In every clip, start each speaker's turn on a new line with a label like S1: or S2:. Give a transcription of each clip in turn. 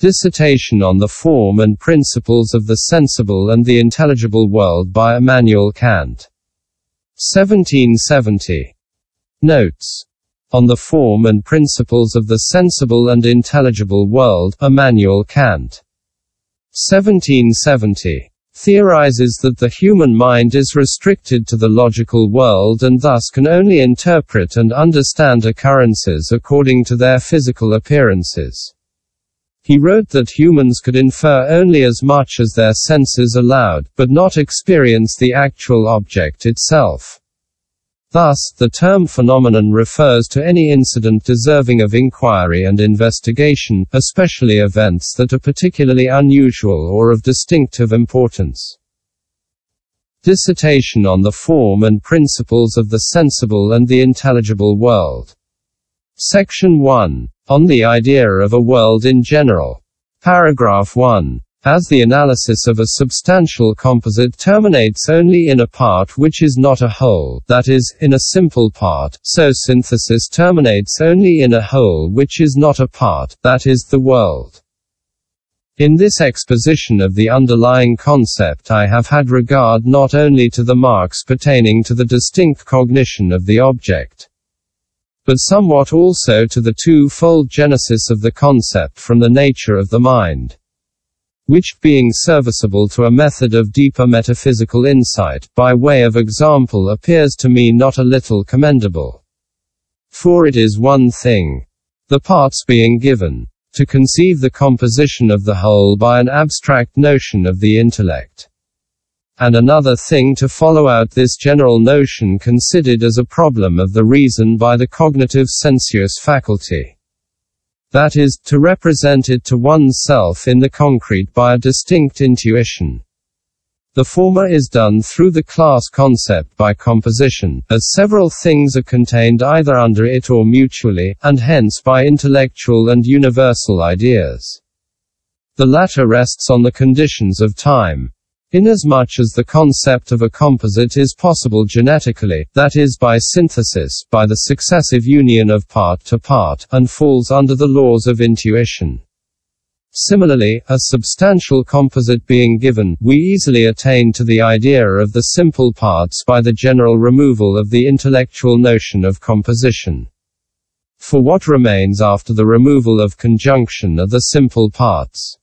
S1: Dissertation on the Form and Principles of the Sensible and the Intelligible World by Immanuel Kant. 1770. Notes. On the Form and Principles of the Sensible and Intelligible World, Immanuel Kant. 1770. Theorizes that the human mind is restricted to the logical world and thus can only interpret and understand occurrences according to their physical appearances. He wrote that humans could infer only as much as their senses allowed, but not experience the actual object itself. Thus, the term phenomenon refers to any incident deserving of inquiry and investigation, especially events that are particularly unusual or of distinctive importance. Dissertation on the Form and Principles of the Sensible and the Intelligible World. Section 1. On the idea of a world in general. Paragraph 1. As the analysis of a substantial composite terminates only in a part which is not a whole, that is, in a simple part, so synthesis terminates only in a whole which is not a part, that is, the world. In this exposition of the underlying concept I have had regard not only to the marks pertaining to the distinct cognition of the object, but somewhat also to the two-fold genesis of the concept from the nature of the mind. Which, being serviceable to a method of deeper metaphysical insight, by way of example appears to me not a little commendable. For it is one thing, the parts being given, to conceive the composition of the whole by an abstract notion of the intellect and another thing to follow out this general notion considered as a problem of the reason by the cognitive sensuous faculty. That is, to represent it to one's self in the concrete by a distinct intuition. The former is done through the class concept by composition, as several things are contained either under it or mutually, and hence by intellectual and universal ideas. The latter rests on the conditions of time, Inasmuch as the concept of a composite is possible genetically, that is by synthesis, by the successive union of part to part, and falls under the laws of intuition. Similarly, a substantial composite being given, we easily attain to the idea of the simple parts by the general removal of the intellectual notion of composition. For what remains after the removal of conjunction are the simple parts.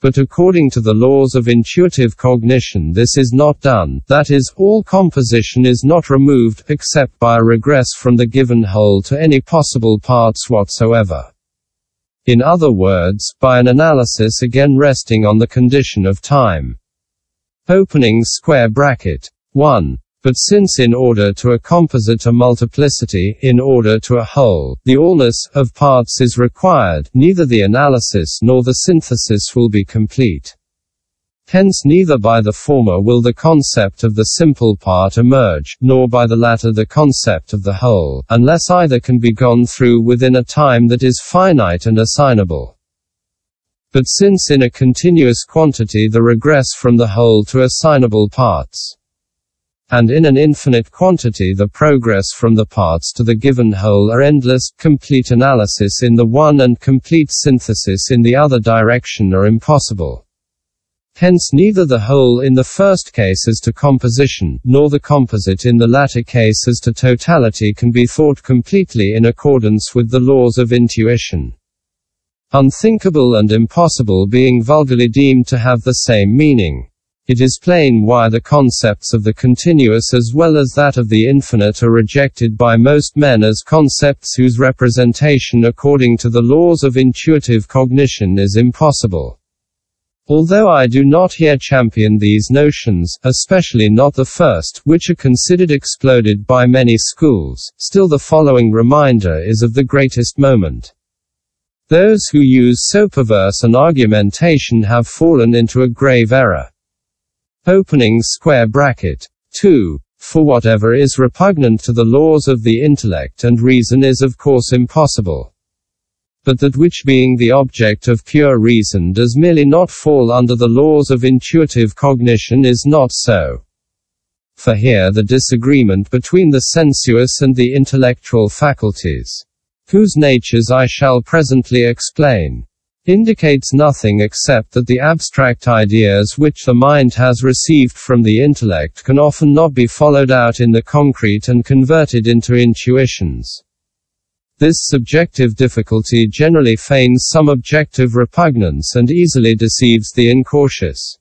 S1: But according to the laws of intuitive cognition this is not done, that is, all composition is not removed, except by a regress from the given whole to any possible parts whatsoever. In other words, by an analysis again resting on the condition of time. Opening square bracket. 1. But since in order to a composite a multiplicity, in order to a whole, the allness, of parts is required, neither the analysis nor the synthesis will be complete. Hence neither by the former will the concept of the simple part emerge, nor by the latter the concept of the whole, unless either can be gone through within a time that is finite and assignable. But since in a continuous quantity the regress from the whole to assignable parts, and in an infinite quantity the progress from the parts to the given whole are endless, complete analysis in the one and complete synthesis in the other direction are impossible. Hence neither the whole in the first case as to composition, nor the composite in the latter case as to totality can be thought completely in accordance with the laws of intuition. Unthinkable and impossible being vulgarly deemed to have the same meaning. It is plain why the concepts of the continuous as well as that of the infinite are rejected by most men as concepts whose representation according to the laws of intuitive cognition is impossible. Although I do not here champion these notions, especially not the first, which are considered exploded by many schools, still the following reminder is of the greatest moment. Those who use so perverse an argumentation have fallen into a grave error. Opening square bracket. 2. For whatever is repugnant to the laws of the intellect and reason is of course impossible. But that which being the object of pure reason does merely not fall under the laws of intuitive cognition is not so. For here the disagreement between the sensuous and the intellectual faculties, whose natures I shall presently explain, indicates nothing except that the abstract ideas which the mind has received from the intellect can often not be followed out in the concrete and converted into intuitions. This subjective difficulty generally feigns some objective repugnance and easily deceives the incautious.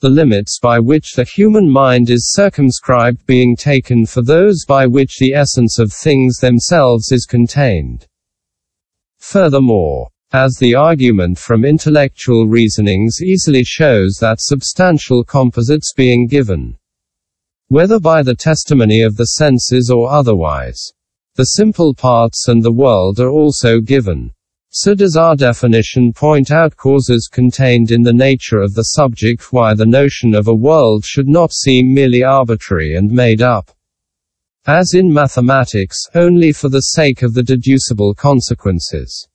S1: The limits by which the human mind is circumscribed being taken for those by which the essence of things themselves is contained. Furthermore, as the argument from intellectual reasonings easily shows that substantial composites being given, whether by the testimony of the senses or otherwise, the simple parts and the world are also given. So does our definition point out causes contained in the nature of the subject why the notion of a world should not seem merely arbitrary and made up. As in mathematics, only for the sake of the deducible consequences.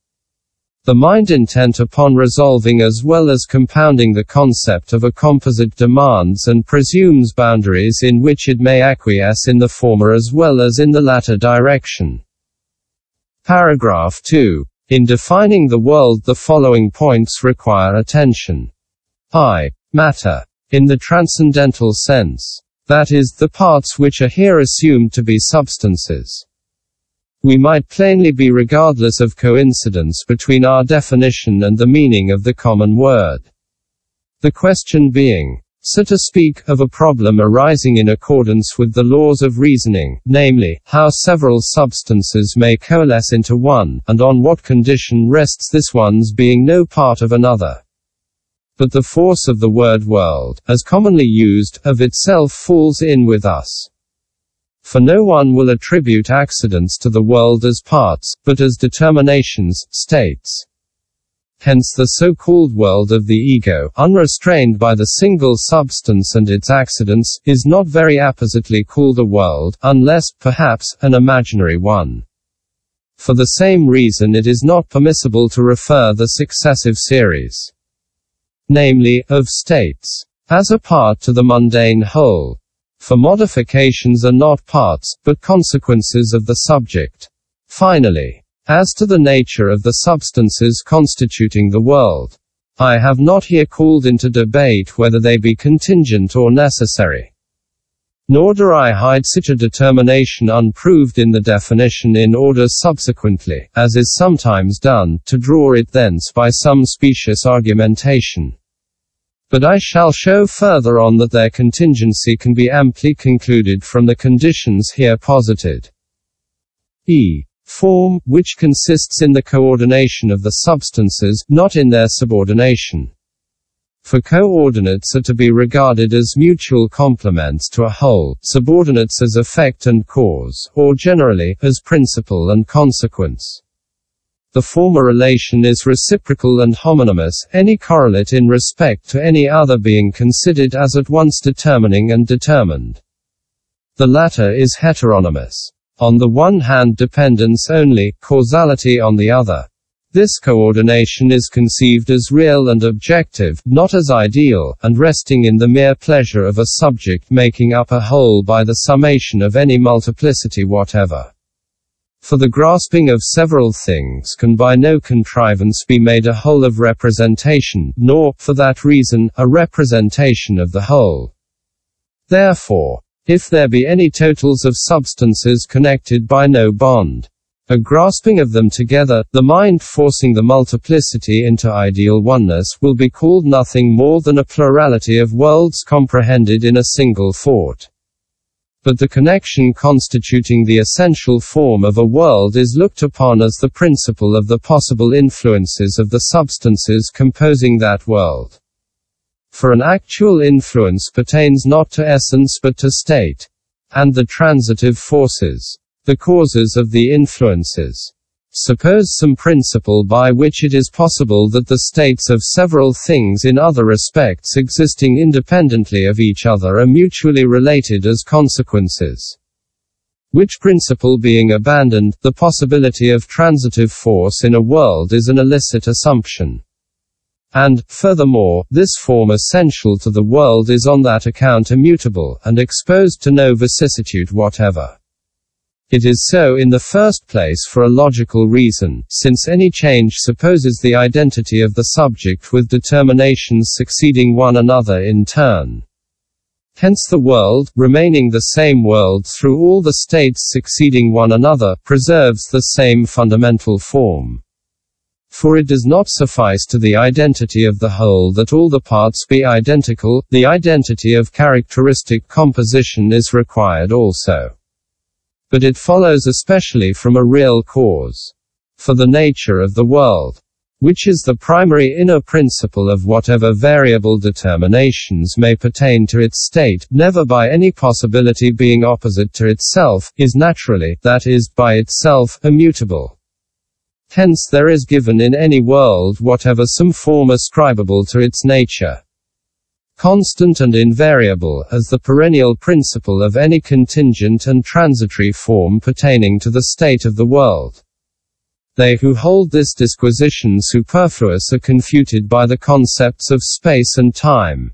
S1: The mind intent upon resolving as well as compounding the concept of a composite demands and presumes boundaries in which it may acquiesce in the former as well as in the latter direction. Paragraph 2. In defining the world the following points require attention. I. Matter. In the transcendental sense. That is, the parts which are here assumed to be substances. We might plainly be regardless of coincidence between our definition and the meaning of the common word. The question being, so to speak, of a problem arising in accordance with the laws of reasoning, namely, how several substances may coalesce into one, and on what condition rests this one's being no part of another. But the force of the word world, as commonly used, of itself falls in with us. For no one will attribute accidents to the world as parts, but as determinations, states. Hence the so-called world of the ego, unrestrained by the single substance and its accidents, is not very appositely called a world, unless, perhaps, an imaginary one. For the same reason it is not permissible to refer the successive series, namely, of states, as a part to the mundane whole, for modifications are not parts, but consequences of the subject. Finally, as to the nature of the substances constituting the world, I have not here called into debate whether they be contingent or necessary. Nor do I hide such a determination unproved in the definition in order subsequently, as is sometimes done, to draw it thence by some specious argumentation. But I shall show further on that their contingency can be amply concluded from the conditions here posited. E. Form, which consists in the coordination of the substances, not in their subordination. For coordinates are to be regarded as mutual complements to a whole, subordinates as effect and cause, or generally, as principle and consequence. The former relation is reciprocal and homonymous, any correlate in respect to any other being considered as at once determining and determined. The latter is heteronymous. On the one hand dependence only, causality on the other. This coordination is conceived as real and objective, not as ideal, and resting in the mere pleasure of a subject making up a whole by the summation of any multiplicity whatever. For the grasping of several things can by no contrivance be made a whole of representation, nor, for that reason, a representation of the whole. Therefore, if there be any totals of substances connected by no bond, a grasping of them together, the mind forcing the multiplicity into ideal oneness, will be called nothing more than a plurality of worlds comprehended in a single thought but the connection constituting the essential form of a world is looked upon as the principle of the possible influences of the substances composing that world. For an actual influence pertains not to essence but to state, and the transitive forces, the causes of the influences. Suppose some principle by which it is possible that the states of several things in other respects existing independently of each other are mutually related as consequences. Which principle being abandoned, the possibility of transitive force in a world is an illicit assumption. And, furthermore, this form essential to the world is on that account immutable, and exposed to no vicissitude whatever. It is so in the first place for a logical reason, since any change supposes the identity of the subject with determinations succeeding one another in turn. Hence the world, remaining the same world through all the states succeeding one another, preserves the same fundamental form. For it does not suffice to the identity of the whole that all the parts be identical, the identity of characteristic composition is required also. But it follows especially from a real cause. For the nature of the world, which is the primary inner principle of whatever variable determinations may pertain to its state, never by any possibility being opposite to itself, is naturally, that is, by itself, immutable. Hence there is given in any world whatever some form ascribable to its nature constant and invariable, as the perennial principle of any contingent and transitory form pertaining to the state of the world. They who hold this disquisition superfluous are confuted by the concepts of space and time.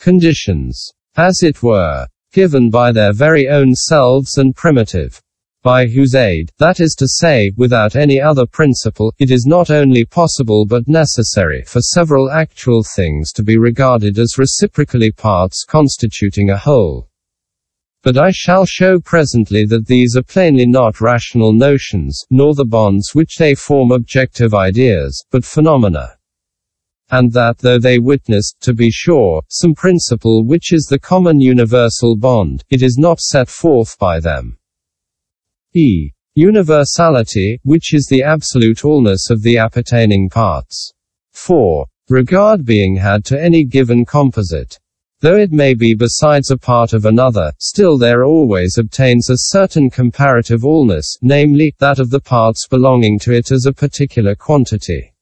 S1: Conditions, as it were, given by their very own selves and primitive by whose aid, that is to say, without any other principle, it is not only possible but necessary for several actual things to be regarded as reciprocally parts constituting a whole. But I shall show presently that these are plainly not rational notions, nor the bonds which they form objective ideas, but phenomena. And that though they witnessed, to be sure, some principle which is the common universal bond, it is not set forth by them. E. Universality, which is the absolute allness of the appertaining parts. 4. Regard being had to any given composite. Though it may be besides a part of another, still there always obtains a certain comparative allness, namely, that of the parts belonging to it as a particular quantity.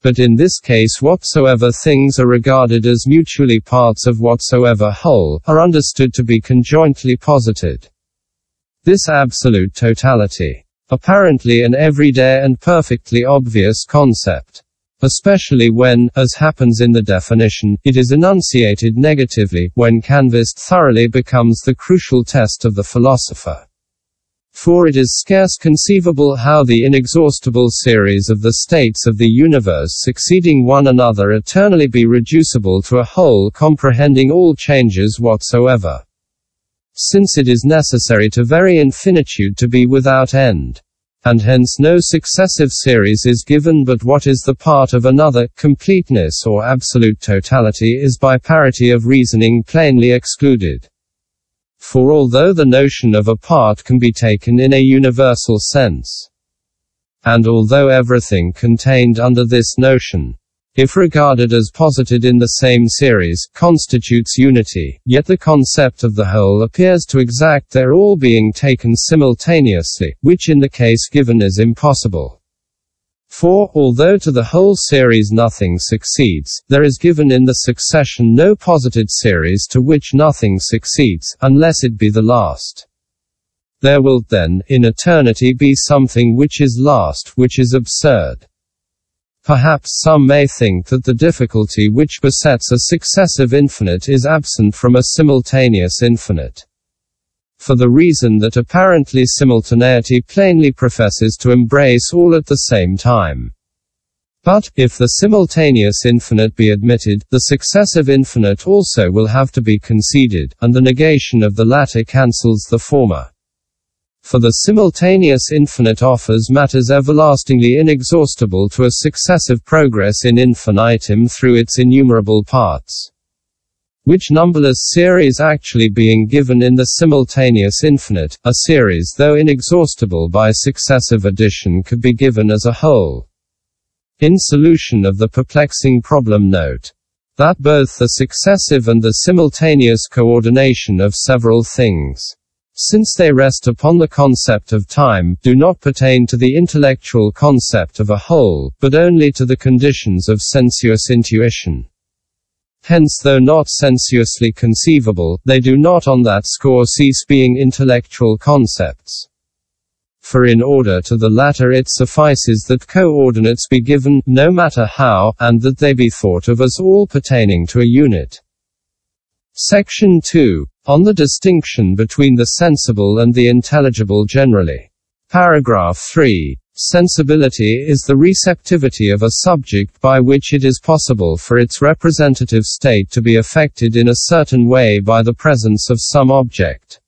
S1: But in this case whatsoever things are regarded as mutually parts of whatsoever whole, are understood to be conjointly posited. This absolute totality. Apparently an everyday and perfectly obvious concept. Especially when, as happens in the definition, it is enunciated negatively, when canvassed thoroughly becomes the crucial test of the philosopher. For it is scarce conceivable how the inexhaustible series of the states of the universe succeeding one another eternally be reducible to a whole comprehending all changes whatsoever since it is necessary to very infinitude to be without end. And hence no successive series is given but what is the part of another, completeness or absolute totality is by parity of reasoning plainly excluded. For although the notion of a part can be taken in a universal sense, and although everything contained under this notion, if regarded as posited in the same series, constitutes unity, yet the concept of the whole appears to exact their all being taken simultaneously, which in the case given is impossible. For, although to the whole series nothing succeeds, there is given in the succession no posited series to which nothing succeeds, unless it be the last. There will, then, in eternity be something which is last, which is absurd. Perhaps some may think that the difficulty which besets a successive infinite is absent from a simultaneous infinite. For the reason that apparently simultaneity plainly professes to embrace all at the same time. But, if the simultaneous infinite be admitted, the successive infinite also will have to be conceded, and the negation of the latter cancels the former for the simultaneous infinite offers matters everlastingly inexhaustible to a successive progress in infinitum through its innumerable parts. Which numberless series actually being given in the simultaneous infinite, a series though inexhaustible by successive addition could be given as a whole. In solution of the perplexing problem note that both the successive and the simultaneous coordination of several things since they rest upon the concept of time, do not pertain to the intellectual concept of a whole, but only to the conditions of sensuous intuition. Hence though not sensuously conceivable, they do not on that score cease being intellectual concepts. For in order to the latter it suffices that coordinates be given, no matter how, and that they be thought of as all pertaining to a unit. Section 2. On the distinction between the sensible and the intelligible generally. Paragraph 3. Sensibility is the receptivity of a subject by which it is possible for its representative state to be affected in a certain way by the presence of some object.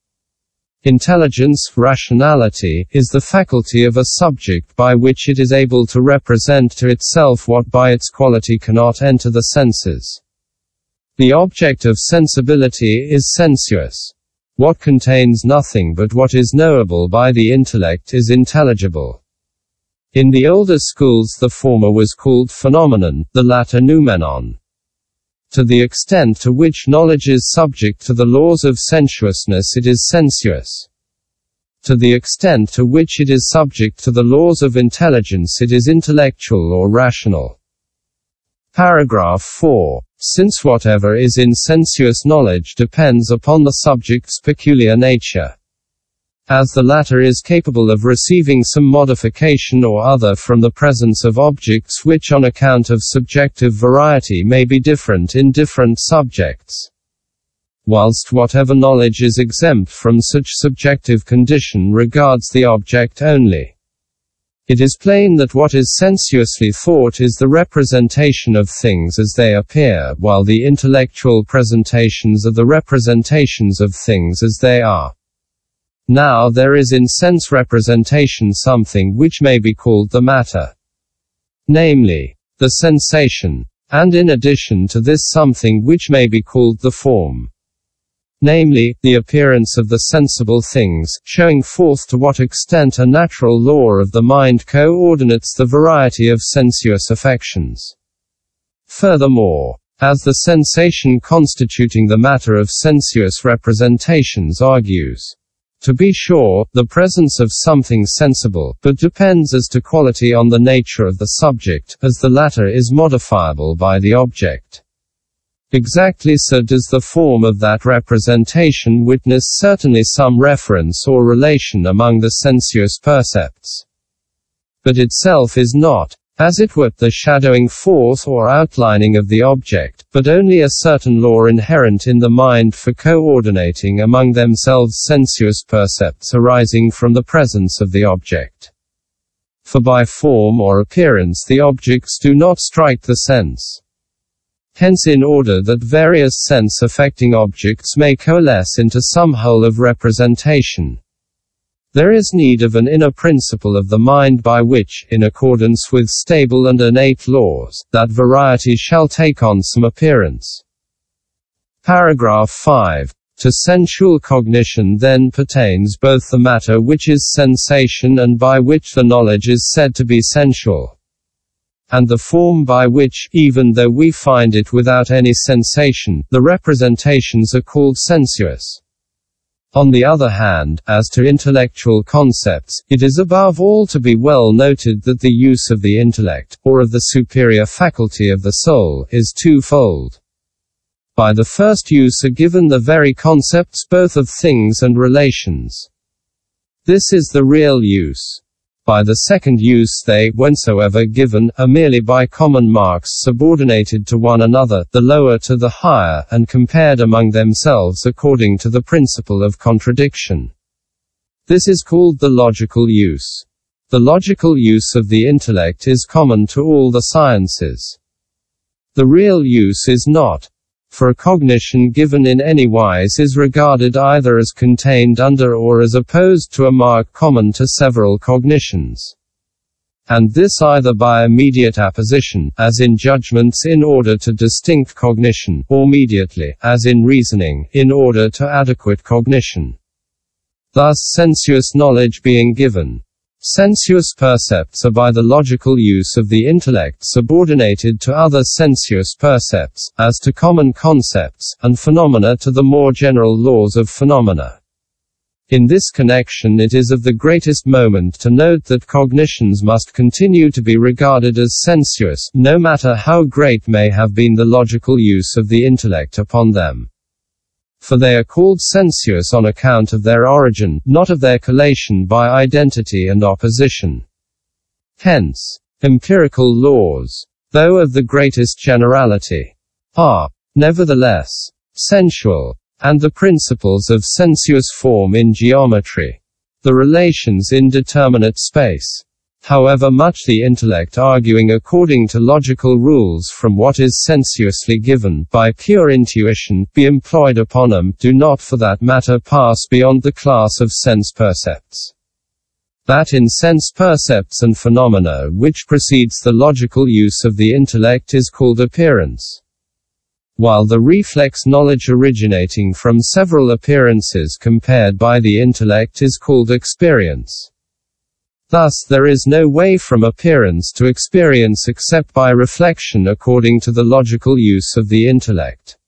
S1: Intelligence, rationality, is the faculty of a subject by which it is able to represent to itself what by its quality cannot enter the senses. The object of sensibility is sensuous. What contains nothing but what is knowable by the intellect is intelligible. In the older schools the former was called phenomenon, the latter noumenon. To the extent to which knowledge is subject to the laws of sensuousness it is sensuous. To the extent to which it is subject to the laws of intelligence it is intellectual or rational. Paragraph 4. Since whatever is in sensuous knowledge depends upon the subject's peculiar nature as the latter is capable of receiving some modification or other from the presence of objects which on account of subjective variety may be different in different subjects. Whilst whatever knowledge is exempt from such subjective condition regards the object only. It is plain that what is sensuously thought is the representation of things as they appear, while the intellectual presentations are the representations of things as they are. Now there is in sense representation something which may be called the matter. Namely, the sensation. And in addition to this something which may be called the form. Namely, the appearance of the sensible things, showing forth to what extent a natural law of the mind coordinates the variety of sensuous affections. Furthermore, as the sensation constituting the matter of sensuous representations argues, to be sure, the presence of something sensible, but depends as to quality on the nature of the subject, as the latter is modifiable by the object. Exactly so does the form of that representation witness certainly some reference or relation among the sensuous percepts. But itself is not, as it were, the shadowing forth or outlining of the object, but only a certain law inherent in the mind for coordinating among themselves sensuous percepts arising from the presence of the object. For by form or appearance the objects do not strike the sense. Hence in order that various sense-affecting objects may coalesce into some whole of representation, there is need of an inner principle of the mind by which, in accordance with stable and innate laws, that variety shall take on some appearance. Paragraph 5. To sensual cognition then pertains both the matter which is sensation and by which the knowledge is said to be sensual, and the form by which, even though we find it without any sensation, the representations are called sensuous. On the other hand, as to intellectual concepts, it is above all to be well noted that the use of the intellect, or of the superior faculty of the soul, is twofold. By the first use are given the very concepts both of things and relations. This is the real use. By the second use they, whensoever given, are merely by common marks subordinated to one another, the lower to the higher, and compared among themselves according to the principle of contradiction. This is called the logical use. The logical use of the intellect is common to all the sciences. The real use is not for a cognition given in any wise is regarded either as contained under or as opposed to a mark common to several cognitions. And this either by immediate apposition, as in judgments in order to distinct cognition, or mediately, as in reasoning, in order to adequate cognition. Thus sensuous knowledge being given, Sensuous percepts are by the logical use of the intellect subordinated to other sensuous percepts, as to common concepts, and phenomena to the more general laws of phenomena. In this connection it is of the greatest moment to note that cognitions must continue to be regarded as sensuous, no matter how great may have been the logical use of the intellect upon them for they are called sensuous on account of their origin, not of their collation by identity and opposition. Hence, empirical laws, though of the greatest generality, are, nevertheless, sensual, and the principles of sensuous form in geometry. The relations in determinate space. However much the intellect arguing according to logical rules from what is sensuously given by pure intuition be employed upon them, do not for that matter pass beyond the class of sense percepts. That in sense percepts and phenomena which precedes the logical use of the intellect is called appearance. While the reflex knowledge originating from several appearances compared by the intellect is called experience. Thus, there is no way from appearance to experience except by reflection according to the logical use of the intellect.